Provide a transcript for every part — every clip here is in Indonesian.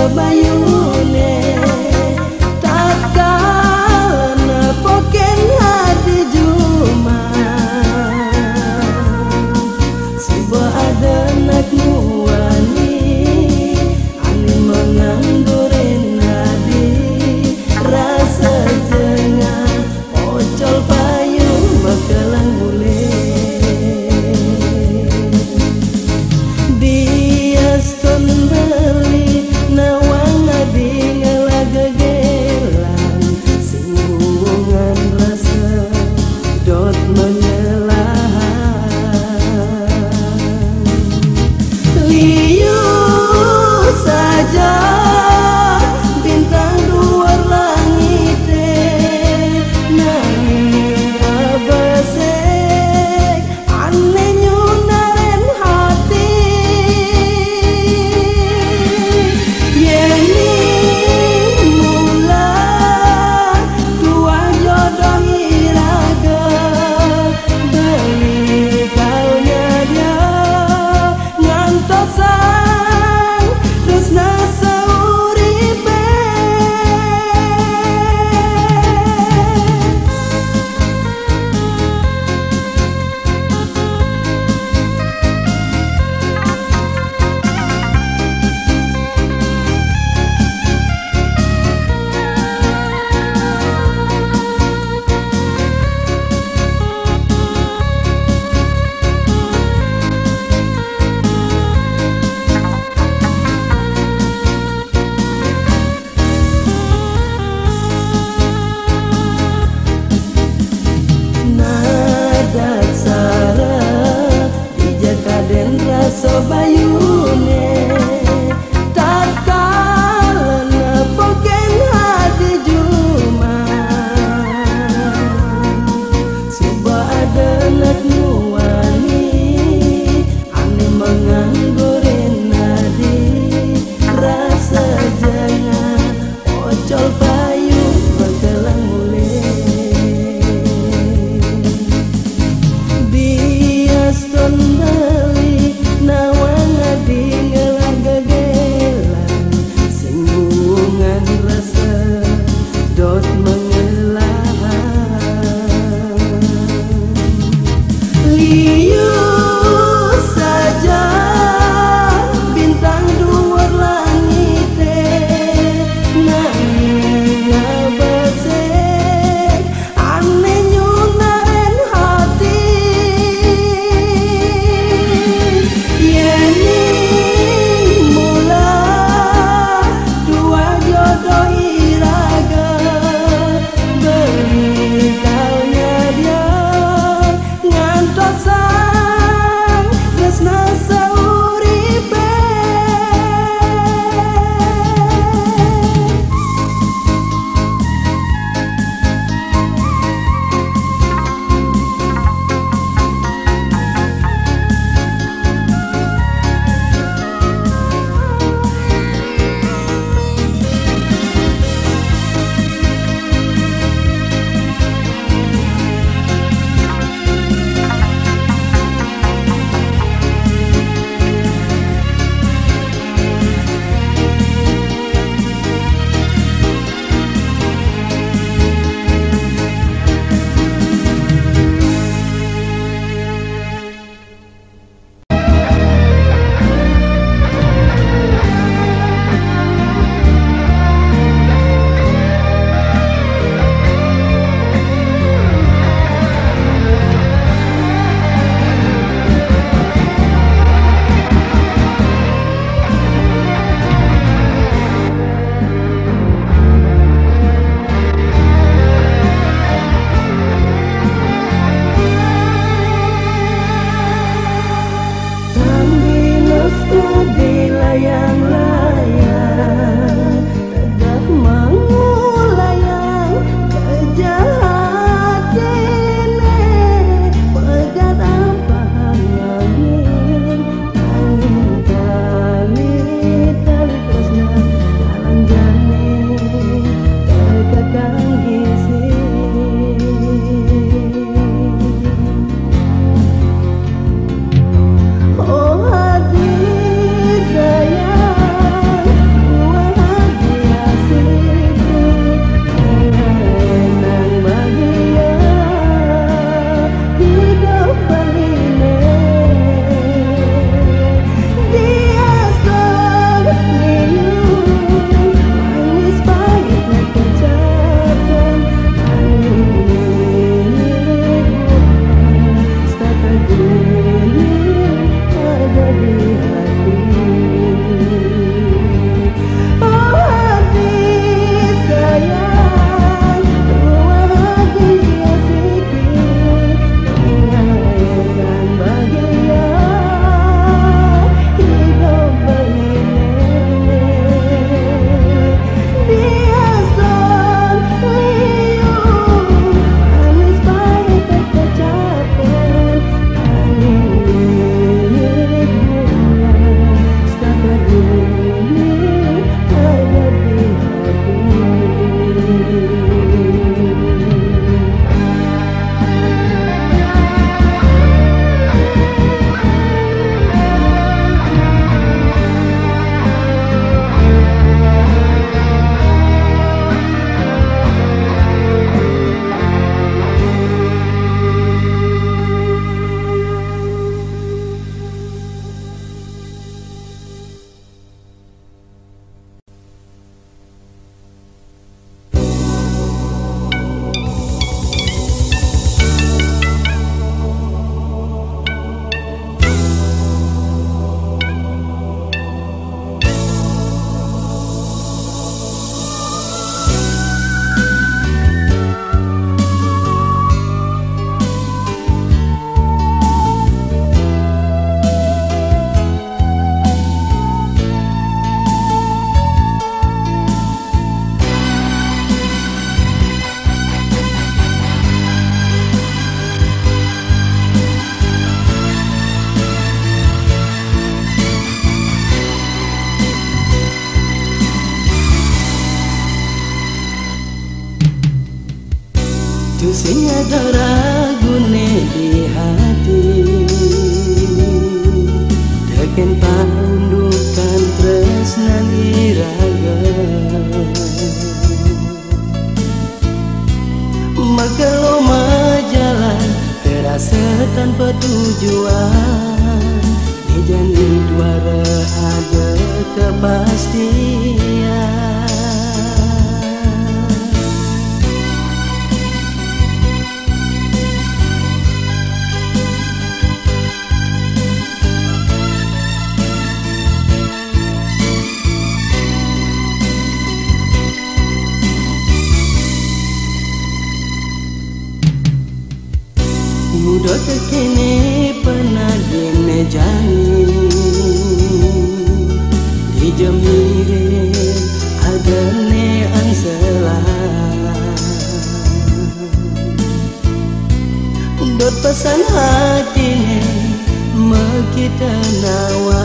Surabaya tujuan Di dua ada kepastian Muda kekini pernah dinejani Di jemire ada ne ansela Dot pesan hati ne Mekita nawa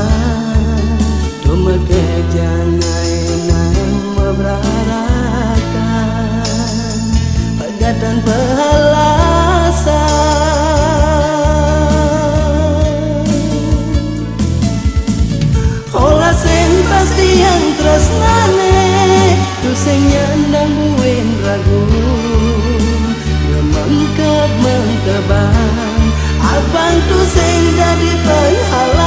Doma kejangai nang meberarakan Pegatan pehalasan tresnane tu sing nyandang buin ragu. Mengkep mengkebang Abang tu sing jadi penghalang.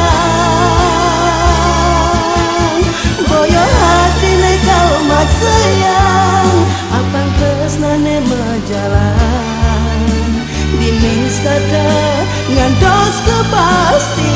Boyo hati ne kau mak sayang Abang tresnane mejalan Dinis tada ngandos kepastian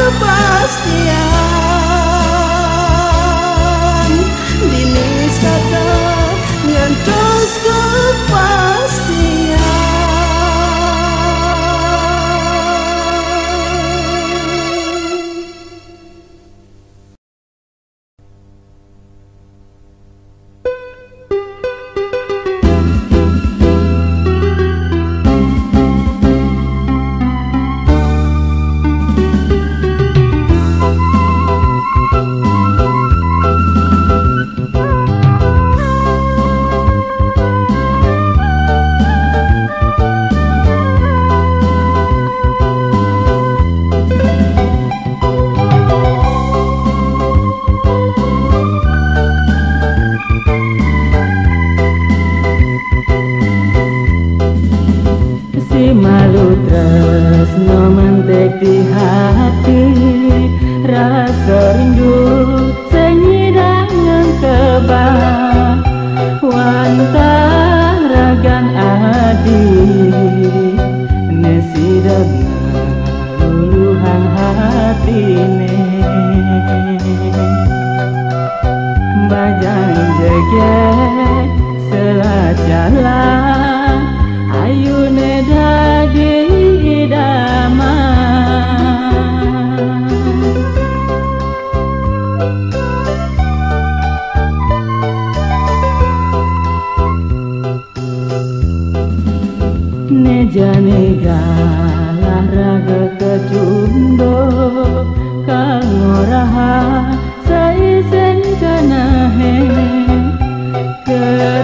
kepastian.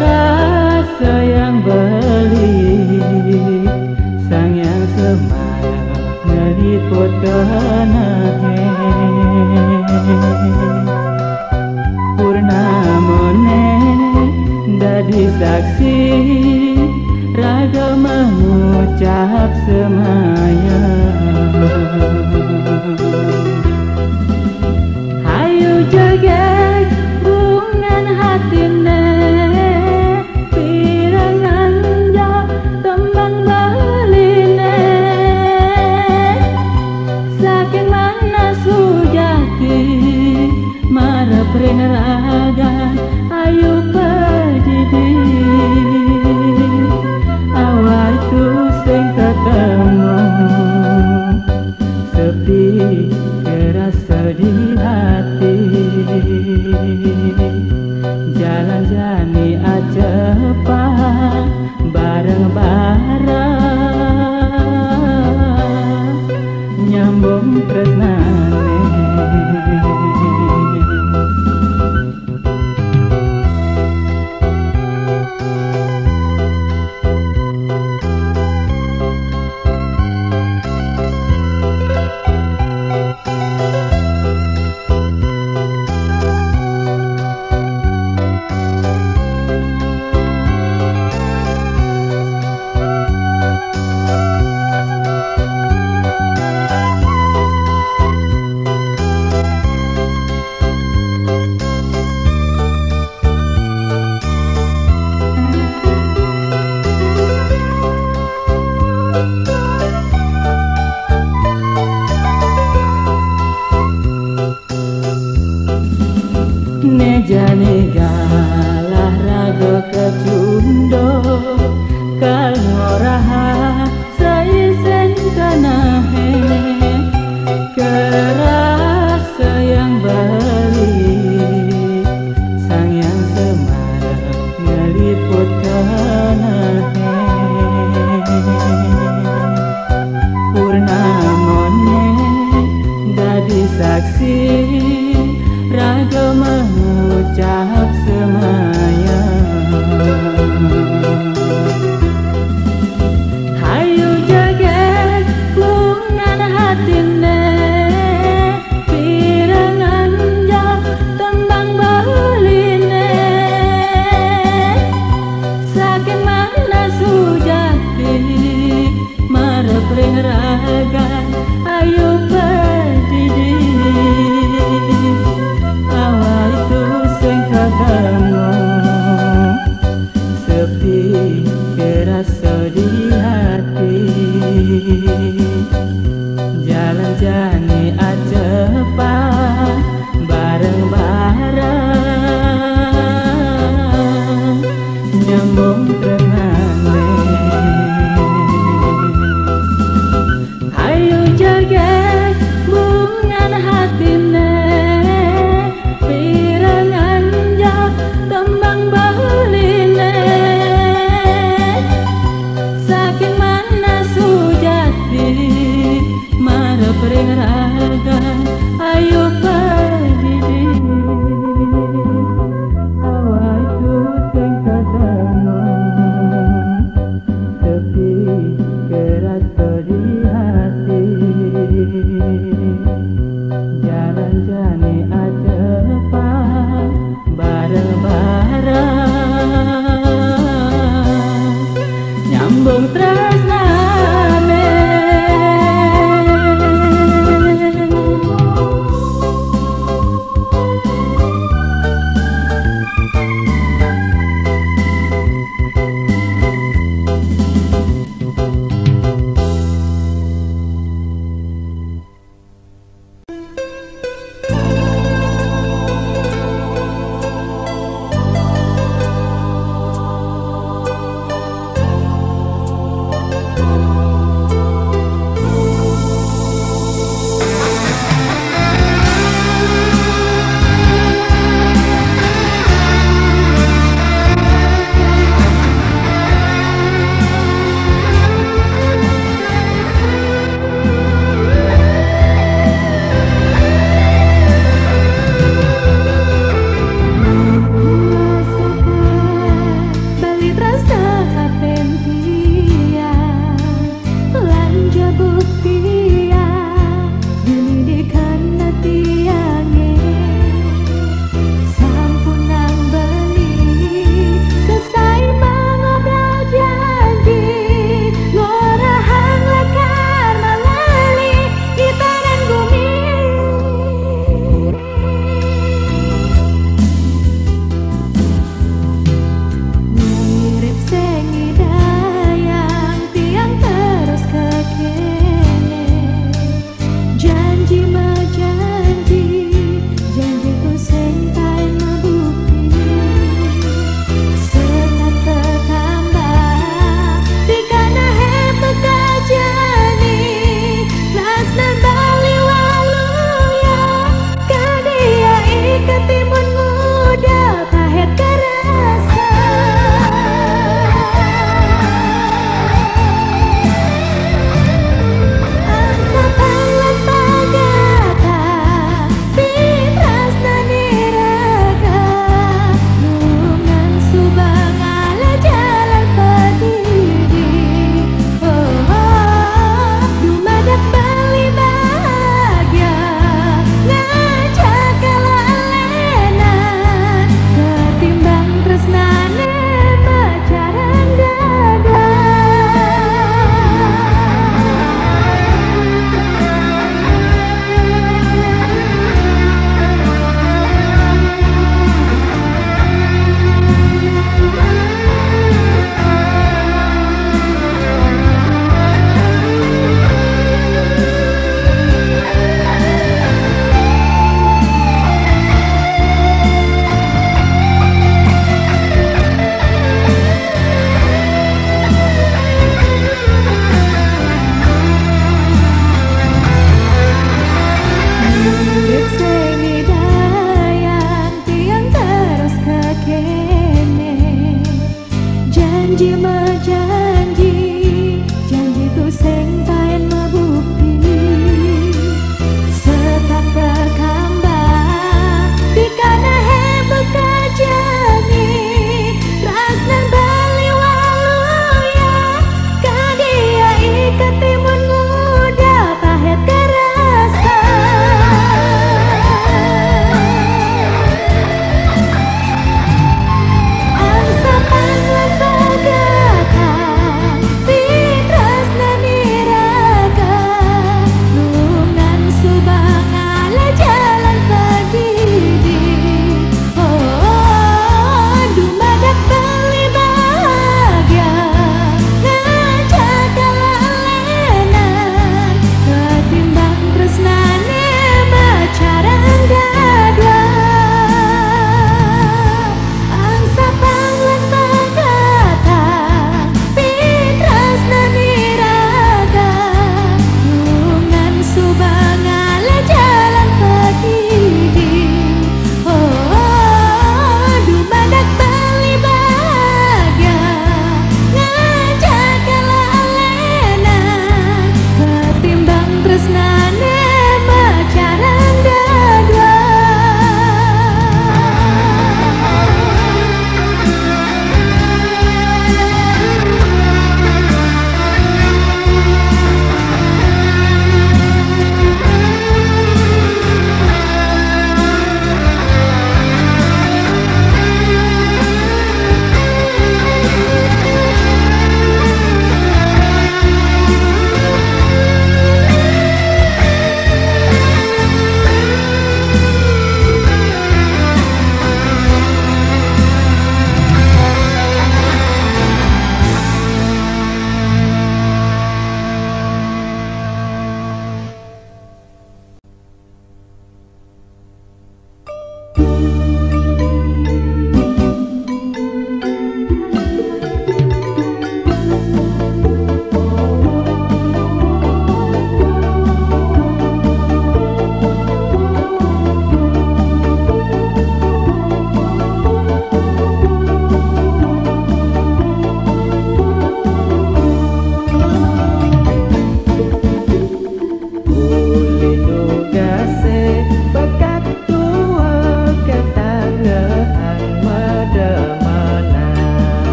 rasa yang beli sang yang semalam jadi potongan purnama ne jadi saksi raga mengucap semangat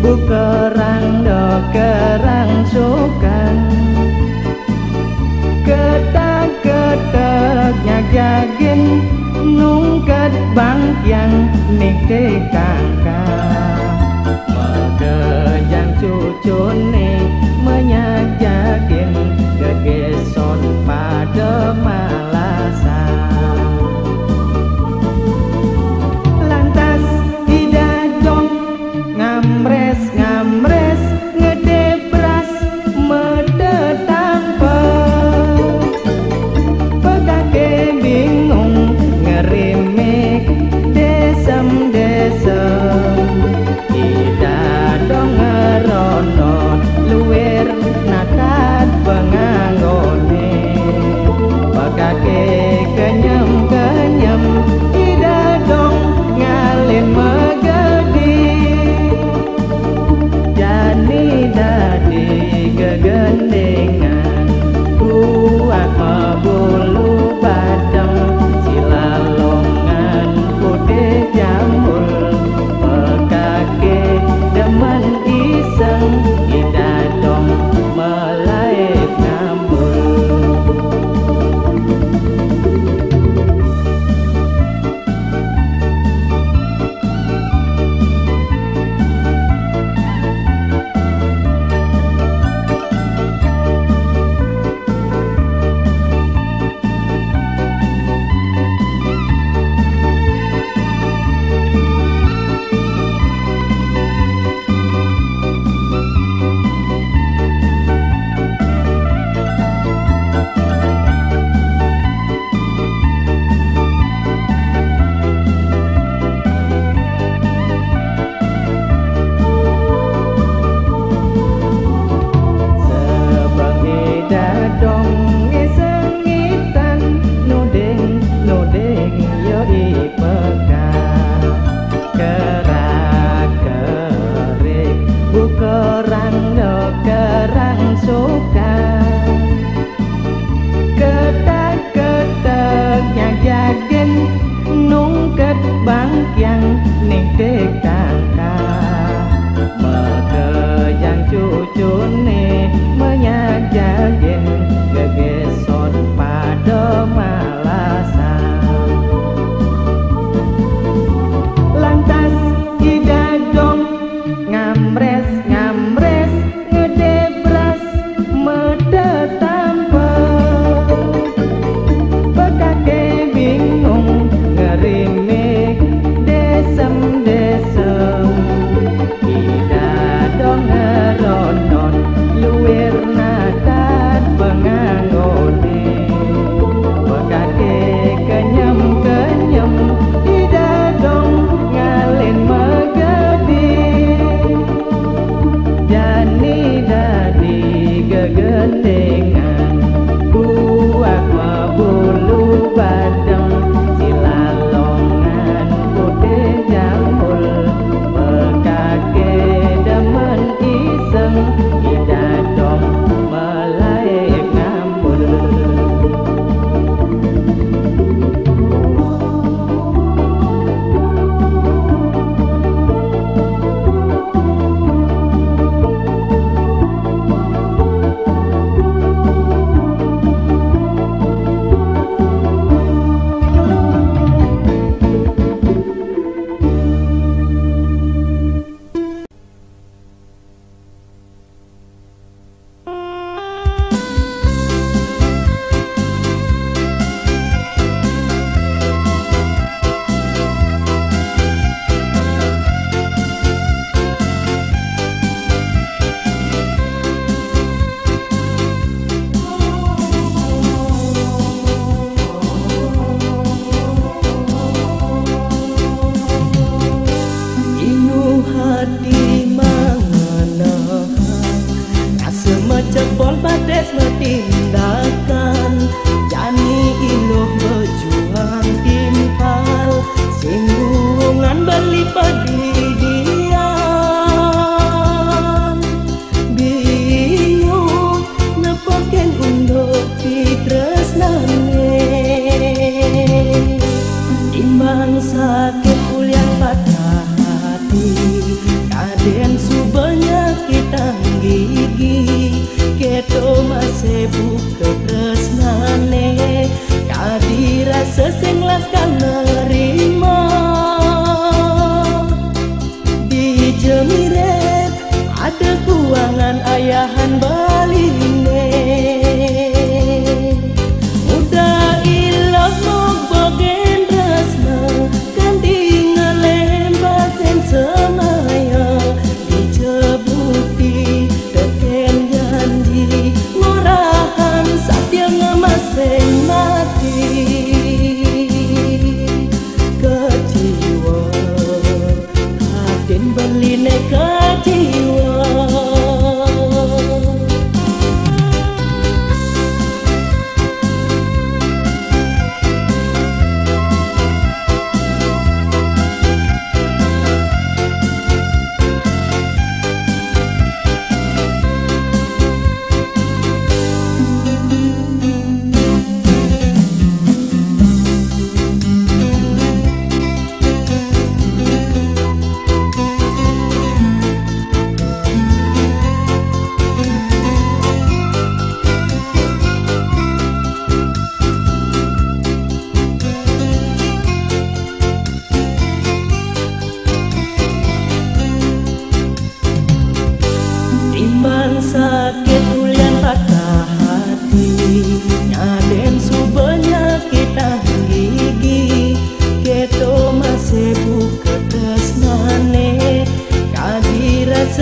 Bukerang do kerang sukang Ketak ketak nyagagin Nungkat bangkyang mikir kakak Mekejang cucu nih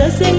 Doesn't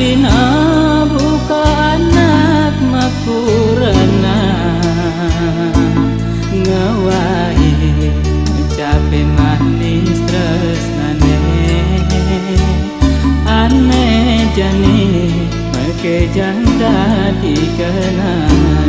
dinabuka anak makurana ngawahi capai manis tresnane ane jani make janda dikenangan